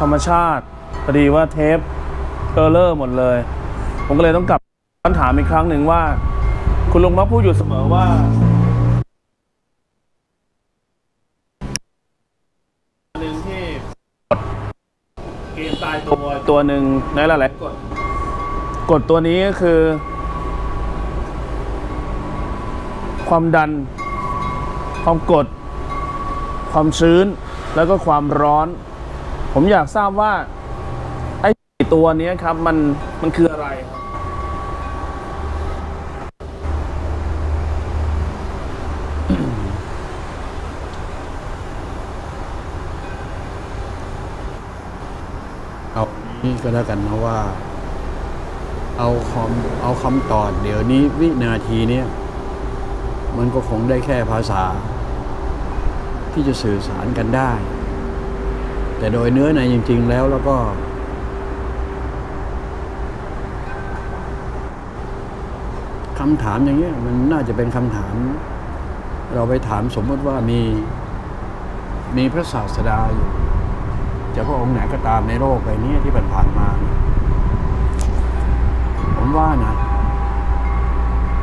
ธรรมชาติพอดีว่าเทปเออร์เลอร์หมดเลย ผมก็เลยต้องกลับคำถามอีกครั้งหนึ่งว่า คุณลุงมักพูดอยู่เสมอว่าหนึ่งที่กดเกมตายตัวตัวหนึ่งในหลายๆกฎกฎตัวนี้ก็คือ ความดัน ความกด ความชื้นแล้วก็ความร้อน ผมอยากทราบว่าไอ้ตัวนี้ครับ มันมันคืออะไรครับเอานี่ก็แล้วกันนะว่า เอาคำเอาคำตอบเดี๋ยวนี้วินาทีเนี้ยมันก็คงได้แค่ภาษา ที่จะสื่อสารกันได้ แต่โดยเนื้อในจริง ๆ แล้วแล้วก็ คำถามอย่างเงี้ยมันน่าจะเป็นคำถาม เราไปถามสมมติว่ามี มีพระศาสดาอยู่จะพระองค์ไหนก็ตามในโลกใบนี้ที่ผ่านๆมา ผมว่านะ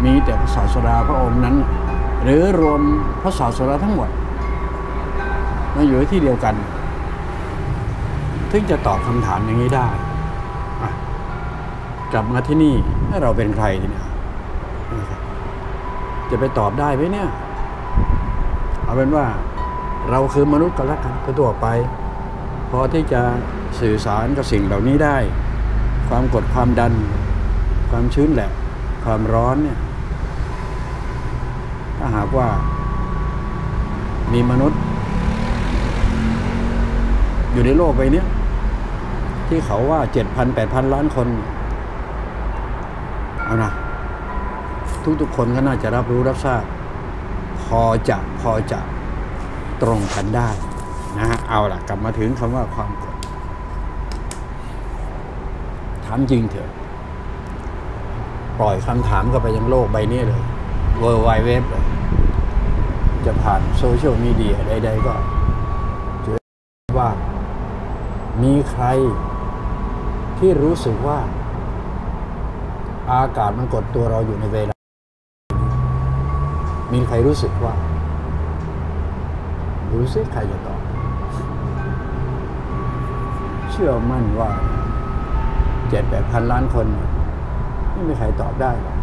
มีแต่พระศาสดาพระองค์นั้น หรือรวมพระศาสดาทั้งหมดมาอยู่ที่เดียวกัน ถึงจะตอบคำถามอย่างนี้ได้กลับมาที่นี่ให้เราเป็นใครทีเนี่ยจะไปตอบได้ไหมเนี่ย เอาเป็นว่าเราคือมนุษย์ก็แล้วกันทั่วไป พอที่จะสื่อสารกับสิ่งเหล่านี้ได้ ความกดความดัน ความชื้นแหละความร้อนเนี่ยถ้าหากว่า มีมนุษย์ อยู่ในโลกใบเนี้ย ที่เขาว่าเจ็ดพันแปดพันล้านคน เอานะ ทุกๆคนก็น่าจะรับรู้รับทราบ พอจะพอจะตรงกันได้นะฮะเอาล่ะ กลับมาถึงคำว่าความกดถามจริงเถอะ ปล่อยคำถามเข้าไปยังโลกใบนี้เลยเวอร์ไวเว็บเลยจะผ่านโซเชียลมีเดียใดๆก็เจอว่ามีใคร ที่รู้สึกว่า อากาศมันกดตัวเราอยู่ในเวลา มีใครรู้สึกว่าดูสิใครจะตอบ เชื่อมั่นว่าเจ็ดแปดพันล้านคน ไม่มีใครตอบได้หรอก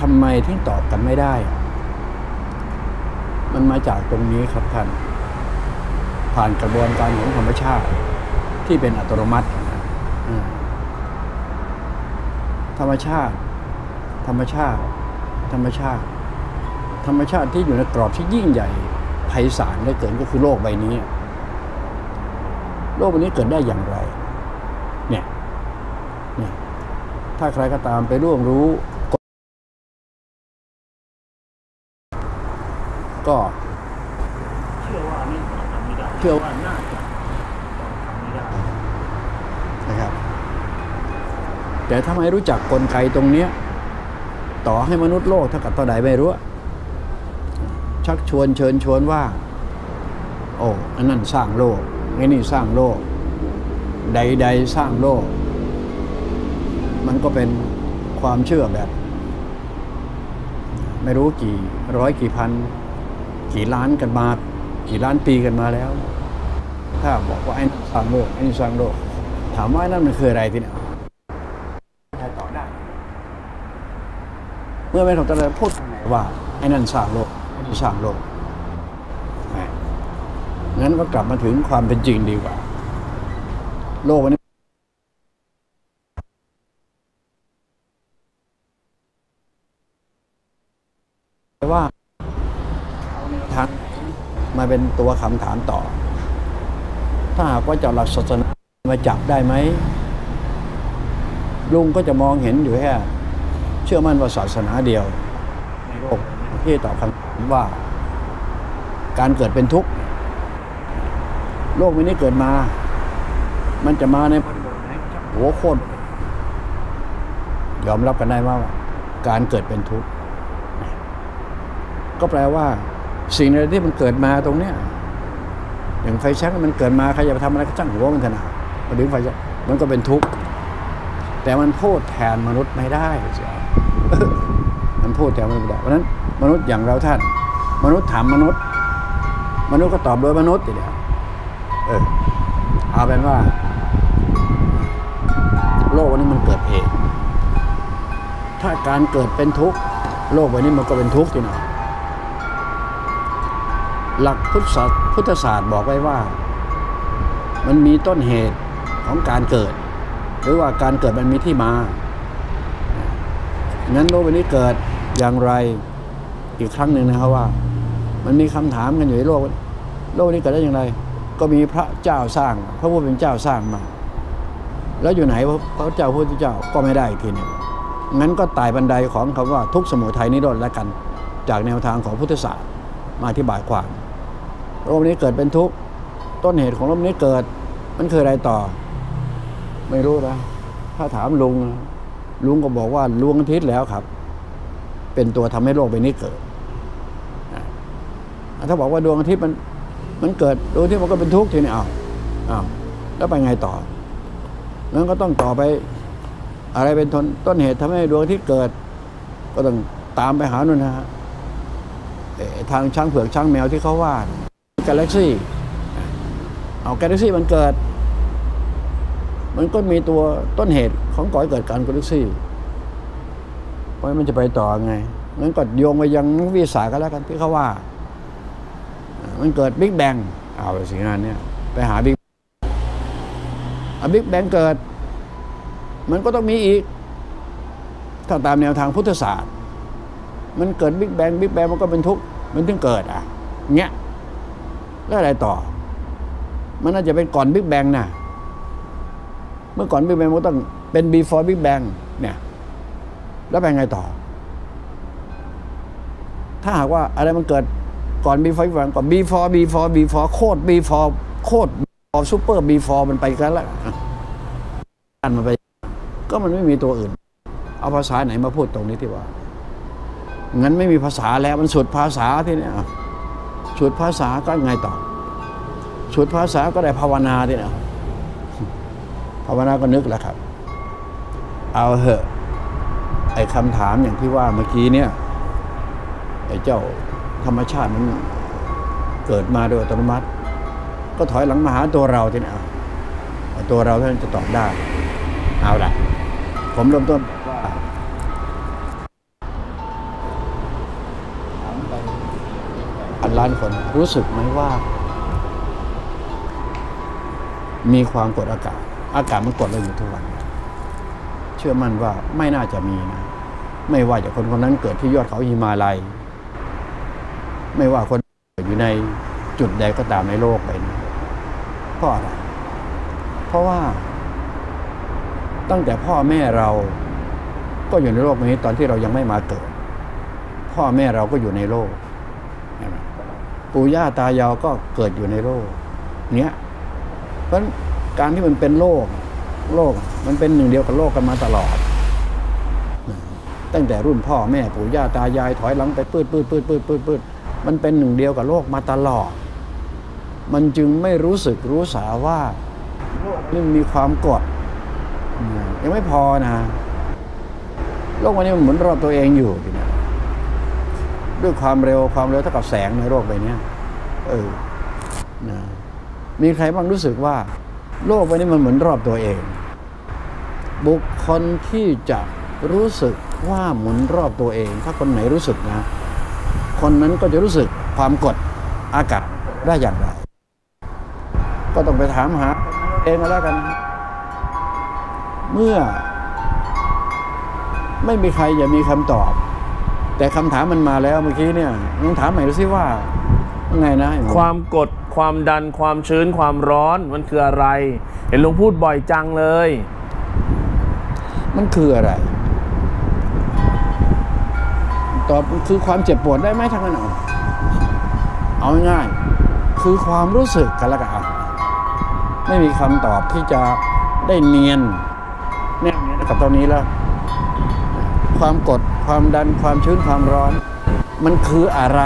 ทำไมที่ตอบกันไม่ได้ มันมาจากตรงนี้ครับท่าน ผ่านกระบวนการของธรรมชาติ ที่เป็นอัตโนมัติ ธรรมชาติ ธรรมชาติ ธรรมชาติ ธรรมชาติที่อยู่ในกรอบที่ยิ่งใหญ่ไพศาลเหลือเกินก็คือโลกใบนี้ โลกใบนี้เกิดได้อย่างไร เนี่ย เนี่ย ถ้าใครก็ตามไปร่วมรู้ ก็ เชื่อว่านี่ตอบคำนี้ได้เชื่อว่า น่าจะตอบคำนี้ได้ นะครับ แต่ถ้าไม่รู้จักกลไกตรงเนี้ยต่อให้มนุษย์โลกเท่ากับเท่าใดไม่รู้ ชักชวนเชิญชวนว่า โอ้อันนั้นสร้างโลกไอ้นี่สร้างโลก ใด ๆ สร้างโลก มันก็เป็นความเชื่อแบบ ไม่รู้กี่ร้อยกี่พัน กี่ล้านกันมา กี่ล้านปีกันมาแล้ว ถ้าบอกว่าไอ้สร้างโลกไอ้นี่สร้างโลก ถามว่านั่นมันคืออะไรทีเนี่ยใครตอบได้ เมื่อไม่ถูกตะพูดว่าไอ้นั่นสร้างโลกไอ้นี่สร้างโลกแหมงั้นก็กลับมาถึงความเป็นจริงดีกว่า โลกวันนี้ว่าเอาแนวทางมาเป็นตัวคำถามต่อ ถ้าหากว่าจะเอาหลักศาสนามาจับได้ไหมลุงก็จะมองเห็นอยู่แค่เชื่อมั่นว่าศาสนาเดียวในโลกที่ตอบคำถามว่า การเกิดเป็นทุกข์ โลกนี้เกิดมา มันจะมาในหัวโคนยอมรับกันได้ว่า การเกิดเป็นทุกข์ ก็แปลว่า สิ่งใดที่มันเกิดมาตรงเนี้ยอย่างไฟแช็กมันเกิดมาใครจะไปทำอะไรก็ช่างหัวมันเถอะนะมาดึงไฟแช็กมันก็เป็นทุกข์แต่มันพูดแทนมนุษย์ไม่ได้ มันพูดแทนมนุษย์ไม่ได้เพราะนั้น มนุษย์อย่างเราท่าน มนุษย์ถามมนุษย์ มนุษย์ก็ตอบโดยมนุษย์ทีเดียวเออเอาเป็นว่า โลกวันนี้มันเกิดเอง ถ้าการเกิดเป็นทุกข์โลกวันนี้มันก็เป็นทุกข์ทีเนาะหลักพุทธศาสตร์พุทธศาสตร์บอกไว้ว่า มันมีต้นเหตุของการเกิด หรือว่าการเกิดมันมีที่มา งั้นโลกวันนี้เกิดอย่างไรอีกครั้งหนึ่งนะครับว่า มันมีคำถามกันอยู่ในโลก โลกนี้เกิดได้อย่างไร ก็มีพระเจ้าสร้าง พระผู้เป็นเจ้าสร้างมา แล้วอยู่ไหนพระเจ้าพระพุทธเจ้าก็ไม่ได้อีกทีนึงงั้นก็ไต่บันไดของคำว่าทุกสมุทัยนิโรธแล้วกัน จากแนวทางของพุทธศาสตร์มาอธิบายความโลกนี้เกิดเป็นทุกข์ต้นเหตุของโลกนี้เกิด มันคืออะไรต่อ ไม่รู้นะถ้าถามลุง ลุงก็บอกว่าลุงอาทิตย์แล้วครับ เป็นตัวทำให้โลกใบนี้เกิดถ้าบอกว่าดวงอาทิตย์มันมันเกิดดวงอาทิตย์มันก็เป็นทุกข์ทีนี้อ้าวอ้าวแล้วไปไงต่อนั้นก็ต้องต่อไป อะไรเป็นต้นต้นเหตุทำให้ดวงอาทิตย์เกิด ก็ต้องตามไปหานู่นนะฮะทางช้างเผือกช้างแมวที่เขาว่ากาแล็กซี่เอากาแล็กซี่มันเกิด มันก็มีตัวต้นเหตุของก่อให้เกิดการกาแล็กซี่เพราะมันจะไปต่อไงงั้นก็โยงไปยังวิทยาศาสตร์ก็แล้วกันที่เขาว่า มันเกิดบิ๊กแบงเอาไปสิงานเนี้ยไปหาบิ๊กอบิ๊กแบงเกิด มันก็ต้องมีอีก ถ้าตามแนวทางพุทธศาสตร์ มันเกิดบิ๊กแบงบิ๊กแบงมันก็เป็นทุกข์มันถึงเกิดอะเงี้ยแล้วอะไรต่อ มันน่าจะเป็นก่อนบิ๊กแบงน่ะ เมื่อก่อนบิ๊กแบงมันต้องเป็น before big bang เนี่ย แล้วไปไงต่อ ถ้าหากว่าอะไรมันเกิดก่อน before big bang ก่อน before before before โคตร before โคตร before super before มันไปกันแล้วอันมันไป ก็มันไม่มีตัวอื่น เอาภาษาไหนมาพูดตรงนี้ที่ว่างั้นไม่มีภาษาแล้วมันสุดภาษาที่เนี้ยสุดภาษาก็ไงต่อสุดภาษาก็ได้ภาวนาที่เนี้ยาวนาก็นึกแล้วครับ เอาเหอะ ไอ้คำถามอย่างที่ว่าเมื่อกี้เนี่ย ไอ้เจ้าธรรมชาติมันเกิดมาโดยอัตโนมัติ ก็ถอยหลังมาหาตัวเราทีนี่เอาตัวเราท่านจะตอบได้ เอาละผมเริ่มต้นว่าอันล้านคนรู้สึกไหมว่า มีความกดอากาศ อากาศมันกดเราอยู่ทุกวัน เชื่อมั่นว่าไม่น่าจะมีนะ ไม่ว่าจะคนคนนั้นเกิดที่ยอดเขาหิมาลัย ไม่ว่าคนเกิดอยู่ในจุดใดก็ตามในโลกไปนะเพราะอะไร เพราะว่า ตั้งแต่พ่อแม่เราก็อยู่ในโลกนี้ตอนที่เรายังไม่มาเกิด พ่อแม่เราก็อยู่ในโลกปู่ย่าตายายก็เกิดอยู่ในโลก เนี้ยเพราะฉะนั้น การที่มันเป็นโลกโลกมันเป็นหนึ่งเดียวกับโลกกันมาตลอด ตั้งแต่รุ่นพ่อแม่ปู่ย่าตายายถอยหลังไปปืดปืดปืดปืดปืดปืดมันเป็นหนึ่งเดียวกับโลกมาตลอด มันจึงไม่รู้สึกรู้สาว่าโลกนี่มีความกดยังไม่พอนะ โลกวันนี้มันหมุนรอบตัวเองอยู่นะด้วยความเร็วความเร็วเท่ากับแสงในโลกใบนี้เออนะมีใครบ้างรู้สึกว่า โลกใบนี้มันเหมือนรอบตัวเอง บุคคลที่จะรู้สึกว่าหมุนรอบตัวเอง ถ้าคนไหนรู้สึกนะ คนนั้นก็จะรู้สึกความกดอากาศได้อย่างไร ก็ต้องไปถามหาเองมาแล้วกัน เมื่อ ไม่มีใครจะมีคำตอบ แต่คำถามมันมาแล้วเมื่อกี้เนี่ยลองถามใหม่ดูซิว่าไงนะ ความกด ความดันความชื้นความร้อนมันคืออะไร เห็นหลุงพูดบ่อยจังเลย มันคืออะไร ตอบคือความเจ็บปวดได้ไหมทั้งนั้นเอาง่ายๆคือความรู้สึกกันละกันไม่มีคำตอบที่จะได้เนียนแน่เนียนกับตอนนี้แล้ว ความกดความดันความชื้นความร้อน มันคืออะไร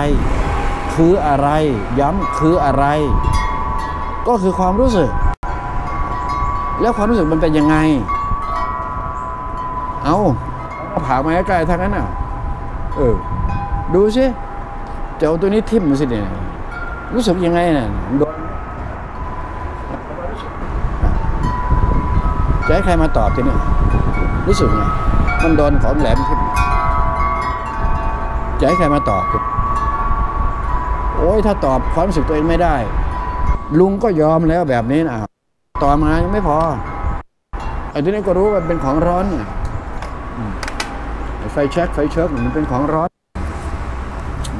คืออะไร ย้ำคืออะไร ก็คือความรู้สึก แล้วความรู้สึกมันเป็นยังไง เอาเอาผ่ามาใกล้ๆทางนั้นน่ะ เออ ดูสิจะเอาตัวนี้ทิ่มมันสิเนี่ยรู้สึกยังไงน่ะโดนจะให้ใครมาตอบทีเนี่ยรู้สึกไงมันโดนของแหลมทิ่มจะให้ใครมาตอบ อ้ยถ้าตอบความรู้สึกตัวเองไม่ได้ ลุงก็ยอมแล้วแบบนี้นะต่อมายังไม่พอไอ้ที่นี้ก็รู้ว่าเป็นของร้อนไอ้ไฟแช็กไฟเชิกมันเป็นของร้อน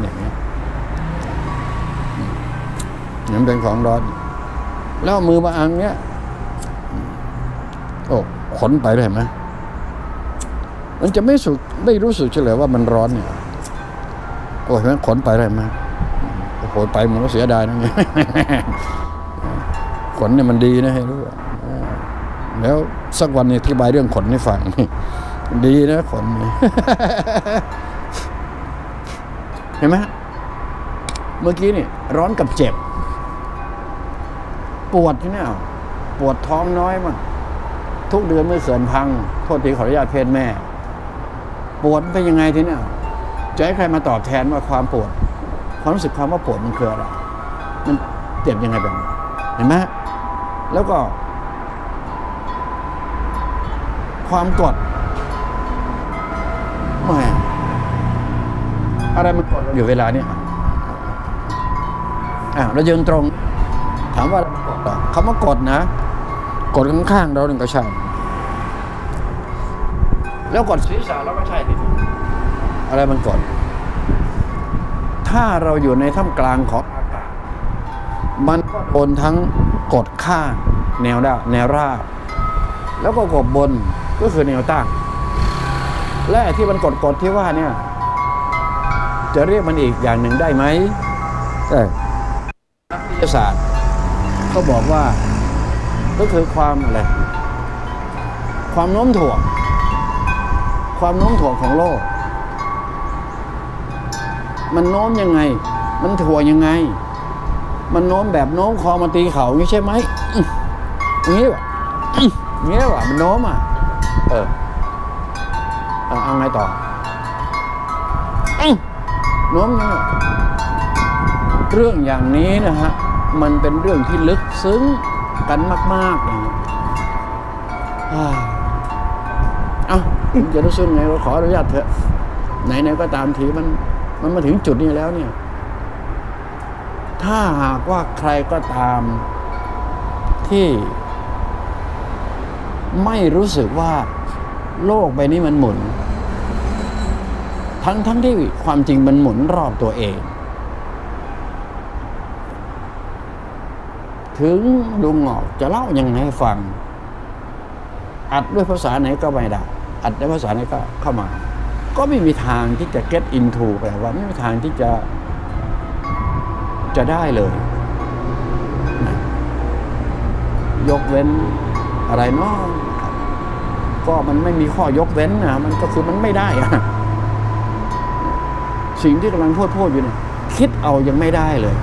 อย่างเงี้ยอืมมันเป็นของร้อน แล้วมือมาอังเนี้ยโอ้ขนไปได้ไหมมันจะไม่สุกไม่รู้สึกเฉลยว่ามันร้อนเนี่ยโอ้ยมันขนไปได้ไหม โอ้โหไปมันก็เสียดายนะขนเนี่ยมันดีนะให้รู้แล้วสักวันนี้อธิบายเรื่องขนให้ฟังดีนะขนเห็นไหมเมื่อกี้นี่ร้อนกับเจ็บ ปวดที่เนี่ยปวดท้องน้อยมั้งทุกเดือนเมื่อเขื่อนพัง โทษทีขออนุญาตเพศแม่ ปวดเป็นยังไงทีเนี่ยจะให้ใครมาตอบแทนว่าความปวด ความรู้สึกความว่าปวดมันคืออะไรมันเจ็บยังไงแบบนี้เห็นไหมฮะแล้วก็ ความกดแหม่อะไรมันกดเราอยู่เวลาเนี้ยอะเรายืนตรง ถามว่าอะไรมันกดเหรอคำว่ากดนะกดข้างๆเราหนึ่งก็ใช่ แล้วกดศีรษะเราก็ใช่ดิอะไรมันกด ถ้าเราอยู่ในท่ามกลางของอากาศมันก็โดนทั้งกดข้างแนวด้านแนวราบแล้วก็กดบนก็คือแนวตั้งและไอ้ที่มันกดกดที่ว่าเนี่ย จะเรียกมันอีกอย่างหนึ่งได้ไหมได้นักวิทยาศาสตร์ก็บอกว่าก็คือความอะไรความโน้มถ่วง ความโน้มถ่วงของโลก มันโน้มยังไง มันถ่วงยังไง มันโน้มแบบโน้มคอมาตีเขาอย่างนี้ใช่ไหมอย่างนี้วะอย่างนี้วะมันโน้มอะ เออเอาไงต่อโน้มยังไงเรื่องอย่างนี้นะฮะ มันเป็นเรื่องที่ลึกซึ้งกันมากๆนะฮะอ่าเอ้าจะรู้สึกไงก็ขออนุญาตเถอะไหนๆก็ตามทีมัน มันมาถึงจุดนี้แล้วเนี่ย ถ้าหากว่าใครก็ตามที่ ไม่รู้สึกว่าโลกใบนี้มันหมุน ทั้งทั้งที่ความจริงมันหมุนรอบตัวเอง ถึงลุงหงอกจะเล่ายังไงให้ฟัง อัดด้วยภาษาไหนก็ไม่ได้ อัดด้วยภาษาไหนก็เข้ามา ก็ไม่มีทางที่จะ get into แปลว่าไม่มีทางที่จะจะได้เลยนะยกเว้นอะไรเนาะก็มันไม่มีข้อยกเว้นนะมันก็คือมันไม่ได้อะสิ่งที่กำลังพูดพูดอยู่เนี่ยคิดเอายังไม่ได้เลย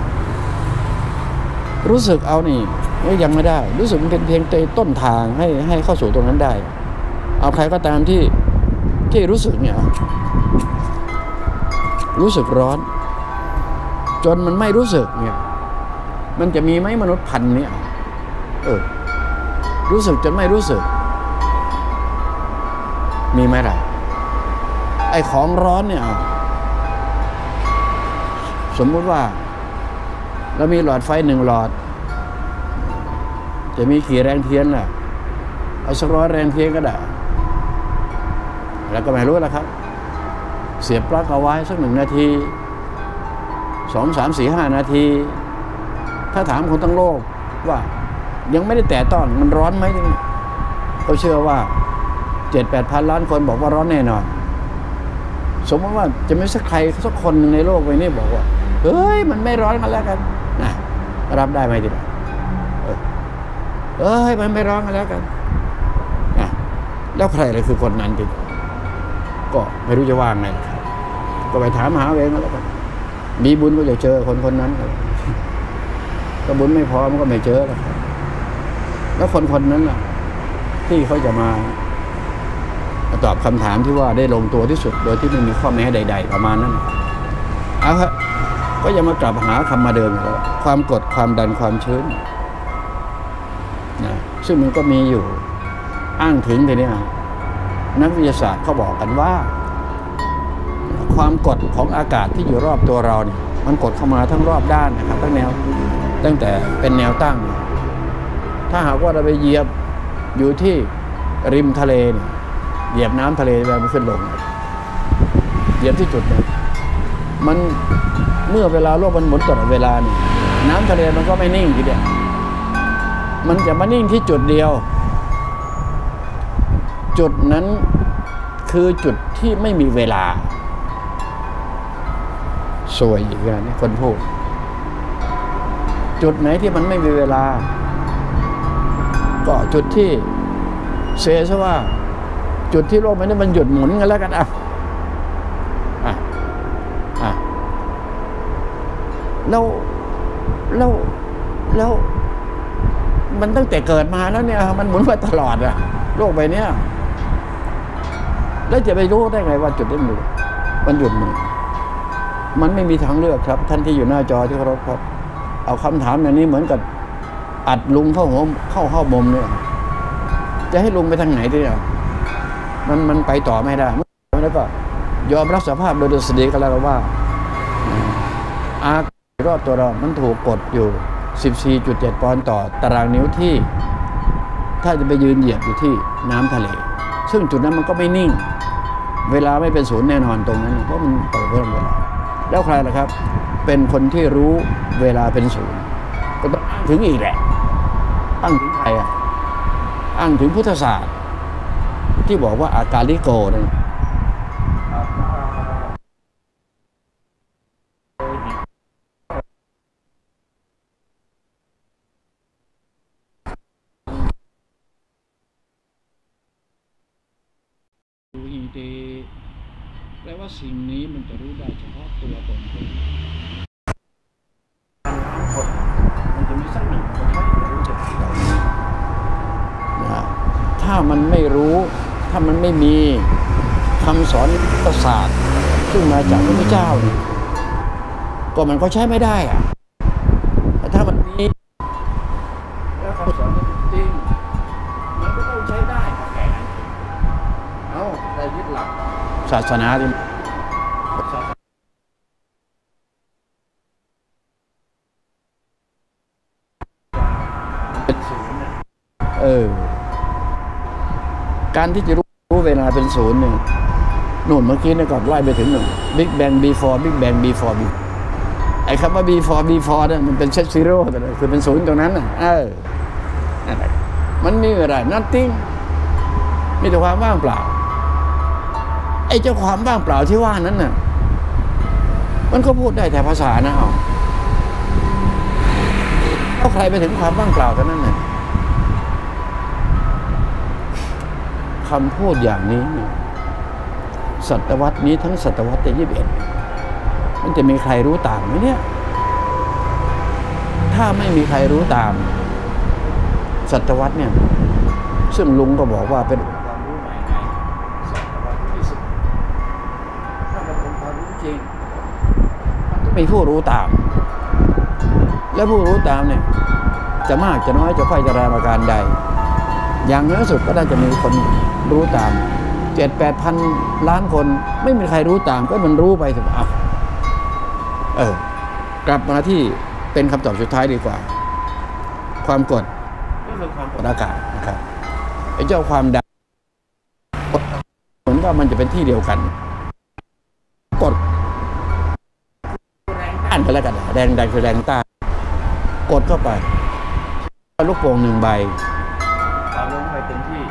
รู้สึกเอานี่ก็ยังไม่ได้ รู้สึกมันเป็นเพียงตต้นทางให้ให้เข้าสู่ตรงนั้นได้ เอาใครก็ตามที่ ที่รู้สึกเนี่ยรู้สึกร้อน จนมันไม่รู้สึกเนี่ย มันจะมีไหมมนุษย์พันธ์เนี่ยเออรู้สึกจนไม่รู้สึก มีไหมล่ะไอ้ของร้อนเนี่ยสมมุติว่าเรามีหลอดไฟหนึ่งหลอด จะมีกี่แรงเทียนล่ะเอาสักร้อยแรงเทียนก็ได้ แล้วก็ไม่รู้แล้วครับ เสียบปลั๊กเอาไว้สักหนึ่งนาทีสองสามสี่ห้านาที ถ้าถามคนทั้งโลกว่ายังไม่ได้แตะต้องมันร้อนไหมเขาเชื่อว่าเจ็ดแปดพันล้านคนบอกว่าร้อนแน่นอน สมมติว่าจะไม่สักใครสักคนหนึ่งในโลกใบนี้บอกว่า เฮ้ย มันไม่ร้อนกันแล้วกันนะรับได้ไหมทีเดียวเออเอ้ยมันไม่ร้อนกันแล้วกันนะแล้วใครเลยคือคนนั้นทีเดียว ก็ไม่รู้จะว่าไงล่ะครับก็ไปถามหาเองแล้วกันมีบุญก็จะเจอคนคนนั้นครับถ้าบุญไม่พอมันก็ไม่เจอหรอกครับแล้วคนคนนั้นล่ะ ที่เขาจะมาตอบคำถามที่ว่าได้ลงตัวที่สุด โดยที่ไม่มีข้อแม้ใด ๆ ประมาณนั้นเอาฮะก็ยังมากลับหาคำมาเดิมแล้วความกดความดันความชื้นนะซึ่งมันก็มีอยู่อ้างถึงทีเนี้ย นักวิทยาศาสตร์เขาบอกกันว่า ความกดของอากาศที่อยู่รอบตัวเราเนี่ยมันกดเข้ามาทั้งรอบด้านนะครับทั้งแนวตั้งแต่เป็นแนวตั้ง ถ้าหากว่าเราไปเหยียบอยู่ที่ริมทะเลเนี่ยเหยียบน้ำทะเลไปมันขึ้นลง เหยียบที่จุดเนี่ยมันเมื่อเวลาโลกมันหมุนตลอดเวลาเนี่ยน้ำทะเลมันก็ไม่นิ่งทีเดียวมันจะมานิ่งที่จุดเดียว จุดนั้นคือจุดที่ไม่มีเวลา สวยอีกแล้วนี่คนพูด จุดไหนที่มันไม่มีเวลา ก็จุดที่เซซะว่า จุดที่โลกมันนี่มันหยุดหมุนกันแล้วกันอะอะอะแล้วแล้วแล้วมันตั้งแต่เกิดมาแล้วเนี่ย มันหมุนมาตลอดอะโลกใบนี้ย แล้วจะไปรู้ได้ไงว่าจุดนี้มันหยุดมันหยุดหมุนมันไม่มีทางเลือกครับ ท่านที่อยู่หน้าจอที่เคารพครับ เอาคำถามอย่างนี้เหมือนกับอัดลุงเข้าหัวเข้าเข้ามุมเนี่ย จะให้ลุงไปทางไหนดีอะมันมันไปต่อไม่ได้แล้วก็ยอมรับสภาพโดยดุษฎีก็แล้วว่า อารอบตัวเรา มันถูกกดอยู่ 14.7 ปอนด์ต่อตารางนิ้วที่ ถ้าจะไปยืนเหยียบอยู่ที่น้ำทะเล ซึ่งจุดนั้นมันก็ไม่นิ่ง เวลาไม่เป็นศูนย์แน่นอนตรงนั้นเพราะมันเปิดเรื่องเวลา แล้วใครล่ะครับ เป็นคนที่รู้เวลาเป็นศูนย์ก็ต้องอ้างถึงอีกแหละอ้างถึงใครอะอ้างถึงพุทธศาสตร์ ที่บอกว่าอาการลิโกนั่ สิ่งนี้มันจะรู้ได้เฉพาะตัวตนคนคนมันจะมีสักหนึ่งคนที่จะรู้จักเรานะถ้ามันไม่รู้ถ้ามันไม่มีคำสอนพุทธศาสตร์ซึ่งมาจากพระพุทธเจ้าเนี่ยก็มันก็ใช้ไม่ได้อะแต่ถ้ามันมีแล้วคำสอนมันจริงมันก็ต้องใช้ได้แต่เอาแต่ยึดหลักศาสนาที่ เออ การที่จะรู้รเวลาเป็นศูนย์หนึ่งนู่นเมื่อกี้เนี่ยก็ไล่ไปถึงหนึ่ง Big Bang before Big Bang before Big ไอ้คำว่า before before เนี่ยมันเป็นเซตซีโร่แต่คือเป็นศูนย์ตรงนั้นน่ะเออมันมีอะไร nothing มีแต่ความว่างเปล่า ไอ้เจ้าความว่างเปล่าที่ว่านั้นน่ะ มันก็พูดได้แต่ภาษานะเอาเอาใครไปถึงความว่างเปล่าเท่านั้นน่ะ คำพูดอย่างนี้เนี่ยศตวรรษนี้ทั้งศตวรรษที่ยี่สิบเอ็ดมันจะมีใครรู้ตามไหมเนี่ย ถ้าไม่มีใครรู้ตาม ศตวรรษเนี่ย ซึ่งลุงก็บอกว่าเป็นความรู้ใหม่ในศตวรรษที่สิบถ้ามันเป็นความรู้จริงมันต้องมีผู้รู้ตาม และผู้รู้ตามเนี่ย จะมากจะน้อยจะค่อยจะแรงอาการใด อย่างน้อยสุดก็น่าจะมีคน รู้ตามเจ็ดแปดพันล้านคน ไม่มีใครรู้ตาม ก็มันรู้ไปเถอะอะเออกลับมาที่เป็นคำตอบสุดท้ายดีกว่า ความกดก็คือความกดอากาศนะครับไอ้เจ้าความดันเหมือนว่ามันจะเป็นที่เดียวกัน กดแรงต้านกันแล้วกันแรงดันคือแรงต้านกดเข้าไปลูกโป่งหนึ่งใบเอาลงไปเต็มที่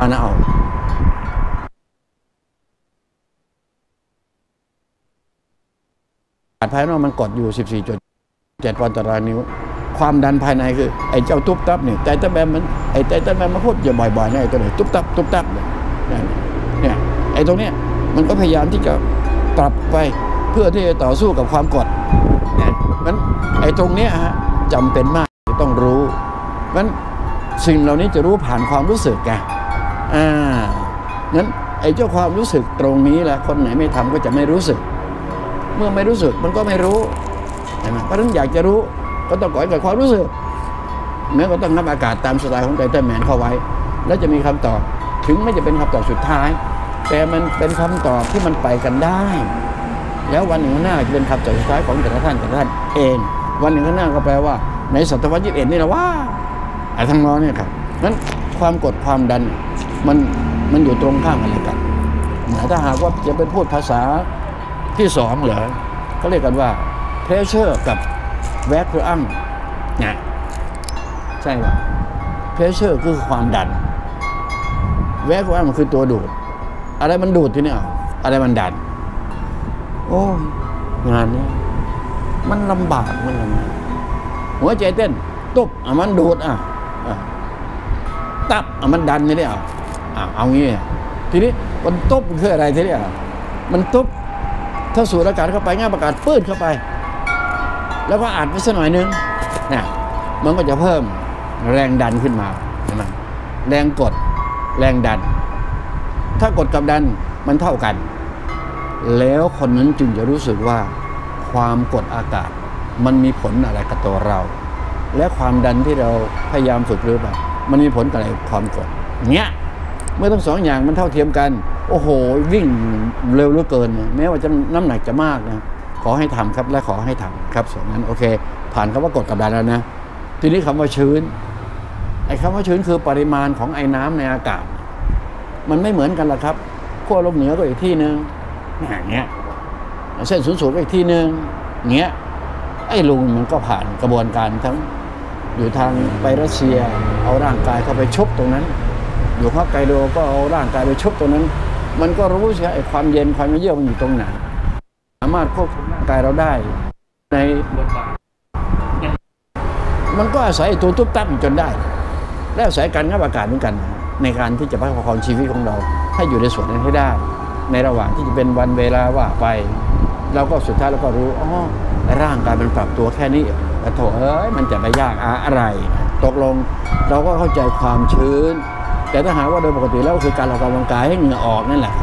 ตั้งมานเอาอากาศภายนอกมันกดอยู่ 14.7ปอนด์ตารางนิ้ว ความดันภายในคือ ไอ้เจ้าตุ๊บตับเนี่ยไตเติ้ลแบมมันไอ้ไตเติ้ลแบมมาพูดอย่าบ่อยๆนะไอ้ตัวไหนตุ๊บตับตุ๊บตับเนี่ยเนี่ยไอ้ตรงเนี้ยมันก็พยายามที่จะปรับไปเพื่อที่จะต่อสู้กับความกดเนี่ยมันไอ้ตรงเนี้ยฮะจำเป็นมากต้องรู้มันสิ่งเหล่านี้จะรู้ผ่านความรู้สึกไง อ่านั้นไอ้เจ้าความรู้สึกตรงนี้แหละคนไหนไม่ทำก็จะไม่รู้สึก เมื่อไม่รู้สึกมันก็ไม่รู้เห็นไหมเพราะฉะนั้นอยากจะรู้ก็ต้องก่อให้เกิดความรู้สึกแม้ก็ต้องนับอากาศตามสไตล์ของไตเติ้ลแมนเข้าไว้ แล้วจะมีคำตอบถึงไม่จะเป็นคำตอบสุดท้าย แต่มันเป็นคำตอบที่มันไปกันได้ แล้ววันหนึ่งข้างหน้าจะเป็นคำตอบสุดท้ายของแต่ละท่านแต่ละท่านเอง วันหนึ่งข้างหน้าก็แปลว่า ในศตวรรษยี่เอ็ดนี่แหละว่าไอ้ทั้งน้อยเนี่ยครับนั้นความกดความดัน มันมันอยู่ตรงข้ามกันเลยกันนะถ้าหากว่าจะเป็นพูดภาษาที่สองเหรอเขาเรียกกันว่า pressure กับ vacuum เนี่ยใช่ป่ะ pressure คือความดัน vacuum มันคือตัวดูด อะไรมันดูดทีนี้อะอะไรมันดัน โอ้ยงานเนี้ยมันลำบากมันลำบากหัวใจเต้นตุบอะมันดูดอะอะตับอะมันดันทีนี้อะ อะเอางี้ทีนี้มันตบคืออะไรทีนี้อะมันตบถ้าสูดอากาศเข้าไปง่ายประกาศปื้ดเข้าไป แล้วก็อัดไปสักหน่อยนึงเนี่ยมันก็จะเพิ่มแรงดันขึ้นมาเห็นไหมแรงกดแรงดัน ถ้ากดกับดันมันเท่ากัน แล้วคนนั้นจึงจะรู้สึกว่าความกดอากาศมันมีผลอะไรกับตัวเรา และความดันที่เราพยายามฝึกหรือเปล่ามันมีผลกับอะไรความกดเนี้ย เมื่อทั้งสองอย่างมันเท่าเทียมกัน โอ้โห วิ่งเร็วเหลือเกิน แม้ว่าจะน้ำหนักจะมากนะขอให้ทำครับและขอให้ทำครับ ส่วนนั้นโอเค ผ่านคำว่ากดกับดันแล้วนะ ทีนี้คำว่าชื้นไอ้คำว่าชื้นคือปริมาณของไอ้น้ำในอากาศ มันไม่เหมือนกันหรอกครับขั้วลกเหนือก็อีกที่หนึ่งอย่างเงี้ยเส้นศูนย์สูงก็อีกที่หนึ่งเงี้ยไอ้ลุงมันก็ผ่านกระบวนการทั้งอยู่ทางไปรัสเซีย เอาร่างกายเข้าไปชบตรงนั้น อยู่ฮอกไกโดก็เอาร่างกายไปชบตรงนั้น มันก็รู้ใช่ไอ้ความเย็นความเยือกมันอยู่ตรงไหนสามารถควบคุมร่างกายเราได้ ในบทบาทมันก็อาศัยตัวตุ๊บตับอยู่จนได้ และอาศัยการงับอากาศเหมือนกัน ในการที่จะประคองชีวิตของเรา ให้อยู่ในส่วนนั้นให้ได้ ในระหว่างที่จะเป็นวันเวลาว่าไปเราก็สุดท้ายเราก็รู้อ๋อร่างกายมันปรับตัวแค่นี้แต่โถเอ้ยมันจะไปยากอะไร ตกลงเราก็เข้าใจความชื้น แต่ถ้าหากว่าโดยปกติแล้วก็คือการออกกำลังกายให้เหงื่อออกนั่นแหละ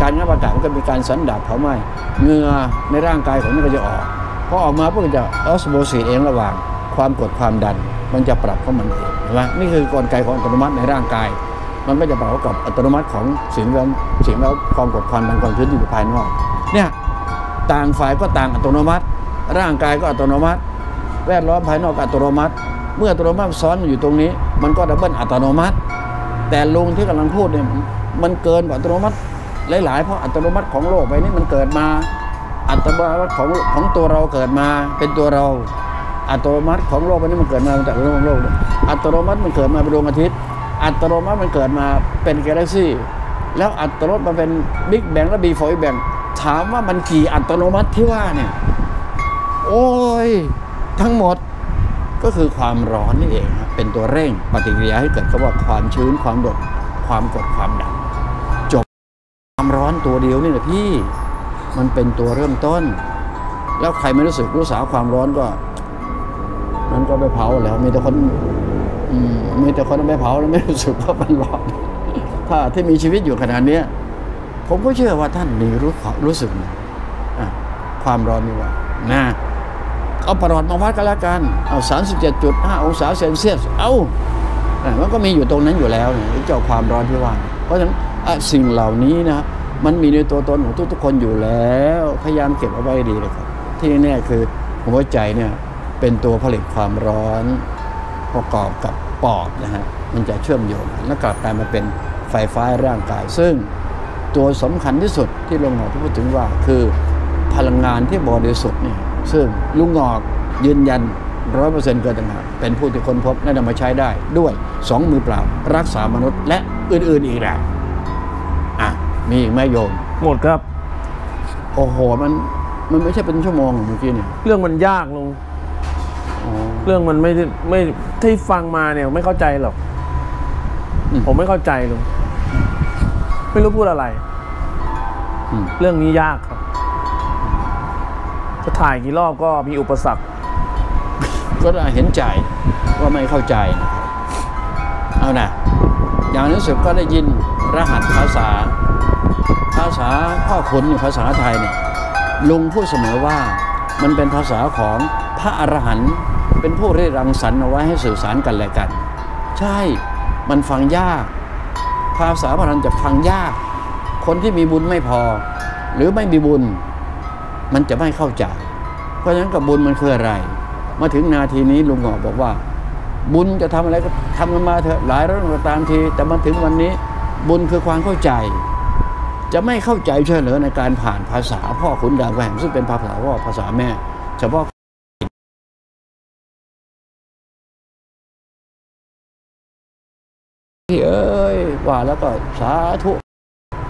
การงับอากาศมันก็เป็นการสันดาปเผาไหม้เหงื่อในร่างกายของมันก็จะออกพอออกมาพวกมันจะออสโมซิสเองระหว่าง ความกดความดัน มันจะปรับเข้ามันเองเห็นไหมนี่คือกลไกของอัตโนมัติในร่างกาย มันก็จะปรับกับอัตโนมัติของสิ่งแวดสิ่งแวดความกดความดันความชื้นที่อยู่ภายนอกเนี่ยต่างฝ่ายก็ต่างอัตโนมัติ ร่างกายก็อัตโนมัติ แวดล้อมภายนอกอัตโนมัติ เมื่ออัตโนมัติซ้อนอยู่ตรงนี้ มันก็ double อัตโนมัติ แต่ลุงที่กำลังพูดเนี่ยมันเกินกว่าอัตโนมัติหลาย ๆ เพราะอัตโนมัติของโลกใบนี้มันเกิดมา อัตโนมัติของของตัวเราเกิดมาเป็นตัวเรา อัตโนมัติของโลกใบนี้มันเกิดมาจากโลกโลก อัตโนมัติมันเกิดมาเป็นดวงอาทิตย์ อัตโนมัติมันเกิดมาเป็นกาแล็กซี่แล้วอัตโนมัติมันเป็นบิ๊กแบงและบีฟอยแบงถามว่ามันกี่อัตโนมัติที่ว่าเนี่ย โอ้ย ทั้งหมด ก็คือความร้อนนี่เองครับเป็นตัวเร่งปฏิกิริยาให้เกิดคำว่าความชื้นความดดความกดความดันจบความร้อนตัวเดียวนี่แหละพี่มันเป็นตัวเริ่มต้น แล้วใครไม่รู้สึกรู้สาความร้อนก็ มันก็ไปเผาแล้วมีแต่คนมีแต่คนเอาไปเผาแล้วไม่รู้สึกว่ามันร้อนถ้าที่มีชีวิตอยู่ขนาดนี้ผมก็เชื่อว่าท่านมีรู้รู้สึกนะอะความร้อนนี่ว่านะ เอาประหลอดมาวัดกันแล้วกัน เอา 37.5 องศาเซนเซียส เอามันก็มีอยู่ตรงนั้นอยู่แล้วเนี่ยเจ้าความร้อนที่ว่า เพราะฉะนั้นสิ่งเหล่านี้นะ มันมีในตัวตนของทุกๆคนอยู่แล้ว พยายามเก็บเอาไว้ดีเลยครับ ที่แน่คือหัวใจเนี่ยเป็นตัวผลิตความร้อนประกอบกับปอดนะฮะ มันจะเชื่อมโยงแล้วกลับกลายมาเป็นไฟฟ้าร่างกาย ซึ่งตัวสำคัญที่สุดที่ลงหอพูดถึงว่าคือพลังงานที่บริสุทธิ์เนี่ย ซึ่งลุงงอกยืนยันร้อยเปอร์เซ็นต์เกินต่างหากเป็นผู้ที่ค้นพบและนำมาใช้ได้ด้วยสองมือเปล่า รักษามนุษย์และอื่น ๆอีกแหละอะ มีอีกไหมโยม หมดครับ โอ้โห มันมันไม่ใช่เป็นชั่วโมงเมื่อกี้เนี่ยเรื่องมันยากลงอ๋อเรื่องมันไม่ได้ไม่ที่ฟังมาเนี่ยไม่เข้าใจหรอกอืมผมไม่เข้าใจลุงไม่รู้พูดอะไรอืมเรื่องนี้ยากครับ จะถ่ายกี่รอบก็มีอุปสรรค ก็เห็นใจว่าไม่เข้าใจนะครับเอานะอย่างนั้นสุดก็ได้ยินรหัสภาษา ภาษาพ่อคุณเนี่ยภาษาไทยเนี่ยลุงพูดเสมอว่ามันเป็นภาษาของพระอรหันต์เป็นผู้ได้รังสรรค์เอาไว้ให้สื่อสารกันและกัน ใช่มันฟังยาก ภาษาพระอรหันต์จะฟังยาก คนที่มีบุญไม่พอ หรือไม่มีบุญ มันจะไม่เข้าใจ เพราะฉะนั้นกับบุญมันคืออะไร มาถึงนาทีนี้ลุงหงอบอกว่า บุญจะทำอะไรก็ทำกันมาเถอะหลายเรื่องก็ตามที แต่มาถึงวันนี้ บุญคือความเข้าใจ จะไม่เข้าใจเฉลยในการผ่านภาษาพ่อขุนด่านแหวงซึ่งเป็นภาษาพ่อภาษาแม่ เฉพาะที่เอ้ยว่าแล้วก็สาธุ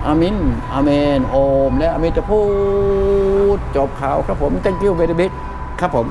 อามินอาเมน โอม และอามินจะพูดจบข่าวครับผม thank you very much ครับผม